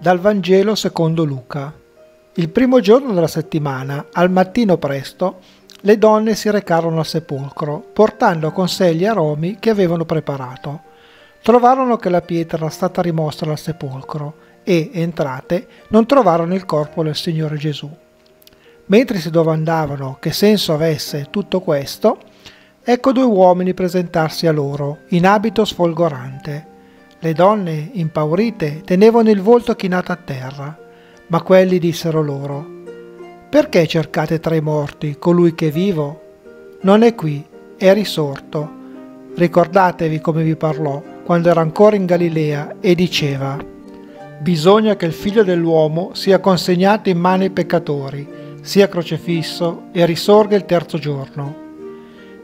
Dal Vangelo secondo Luca. Il primo giorno della settimana, al mattino presto, le donne si recarono al sepolcro, portando con sé gli aromi che avevano preparato. Trovarono che la pietra era stata rimossa dal sepolcro e, entrate, non trovarono il corpo del Signore Gesù. Mentre si domandavano che senso avesse tutto questo, ecco due uomini presentarsi a loro, in abito sfolgorante. Le donne, impaurite, tenevano il volto chinato a terra, ma quelli dissero loro, Perché cercate tra i morti colui che è vivo? Non è qui, è risorto. Ricordatevi come vi parlò quando era ancora in Galilea e diceva, Bisogna che il figlio dell'uomo sia consegnato in mano ai peccatori, sia crocefisso e risorga il terzo giorno.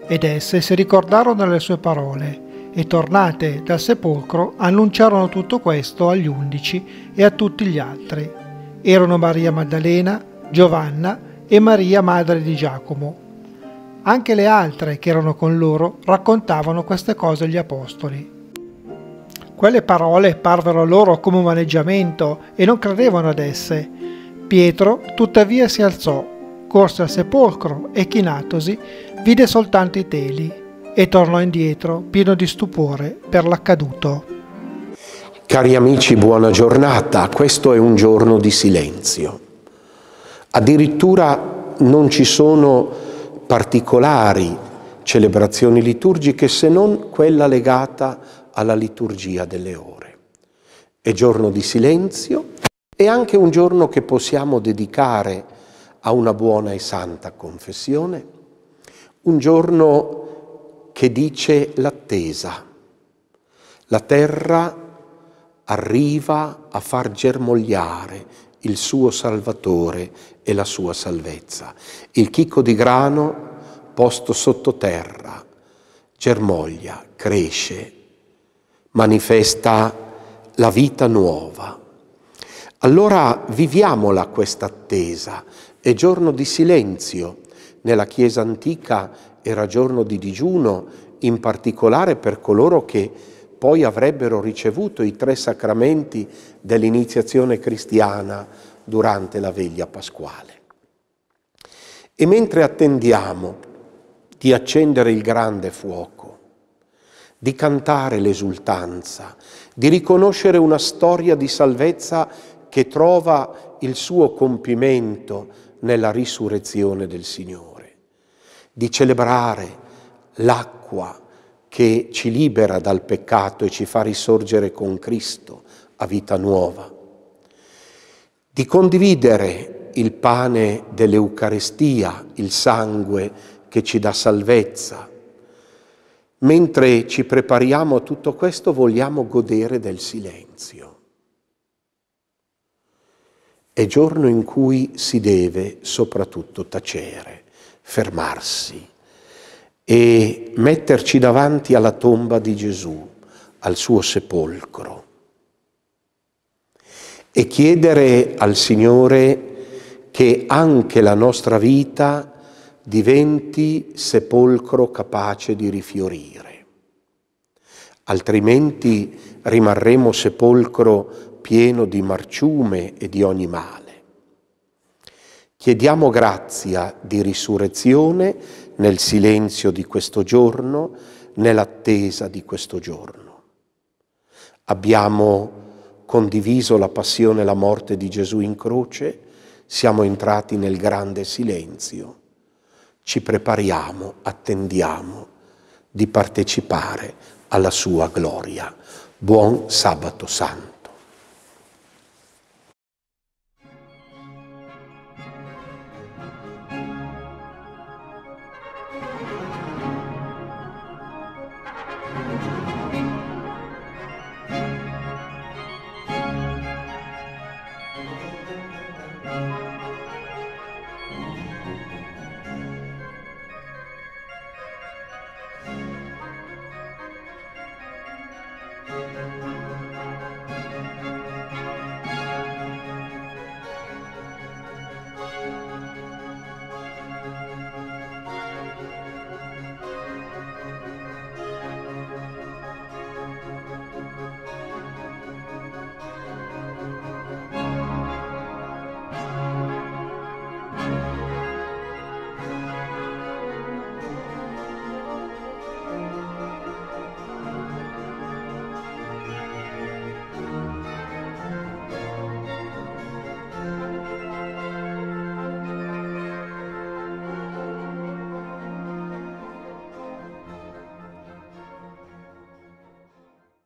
Ed esse si ricordarono delle sue parole e tornate dal sepolcro annunciarono tutto questo agli undici e a tutti gli altri. Erano Maria Maddalena, Giovanna e Maria madre di Giacomo. Anche le altre che erano con loro raccontavano queste cose agli apostoli. Quelle parole parvero loro come un maneggiamento e non credevano ad esse. Pietro tuttavia si alzò, corse al sepolcro e chinatosi vide soltanto i teli e tornò indietro pieno di stupore per l'accaduto. Cari amici, buona giornata. Questo è un giorno di silenzio. Addirittura non ci sono particolari celebrazioni liturgiche se non quella legata alla liturgia delle ore. È giorno di silenzio e anche un giorno che possiamo dedicare a una buona e santa confessione, un giorno che dice l'attesa. La terra arriva a far germogliare il suo Salvatore e la sua salvezza. Il chicco di grano posto sottoterra germoglia, cresce, manifesta la vita nuova. Allora viviamola questa attesa, è giorno di silenzio. Nella Chiesa antica era giorno di digiuno, in particolare per coloro che poi avrebbero ricevuto i tre sacramenti dell'iniziazione cristiana durante la veglia pasquale. E mentre attendiamo di accendere il grande fuoco, di cantare l'esultanza, di riconoscere una storia di salvezza che trova il suo compimento nella risurrezione del Signore di celebrare l'acqua che ci libera dal peccato e ci fa risorgere con Cristo a vita nuova, di condividere il pane dell'Eucarestia, il sangue che ci dà salvezza. Mentre ci prepariamo a tutto questo vogliamo godere del silenzio. È giorno in cui si deve soprattutto tacere fermarsi e metterci davanti alla tomba di Gesù, al suo sepolcro e chiedere al Signore che anche la nostra vita diventi sepolcro capace di rifiorire. Altrimenti rimarremo sepolcro pieno di marciume e di ogni male. Chiediamo grazia di risurrezione nel silenzio di questo giorno, nell'attesa di questo giorno. Abbiamo condiviso la passione e la morte di Gesù in croce, siamo entrati nel grande silenzio. Ci prepariamo, attendiamo di partecipare alla sua gloria. Buon sabato santo.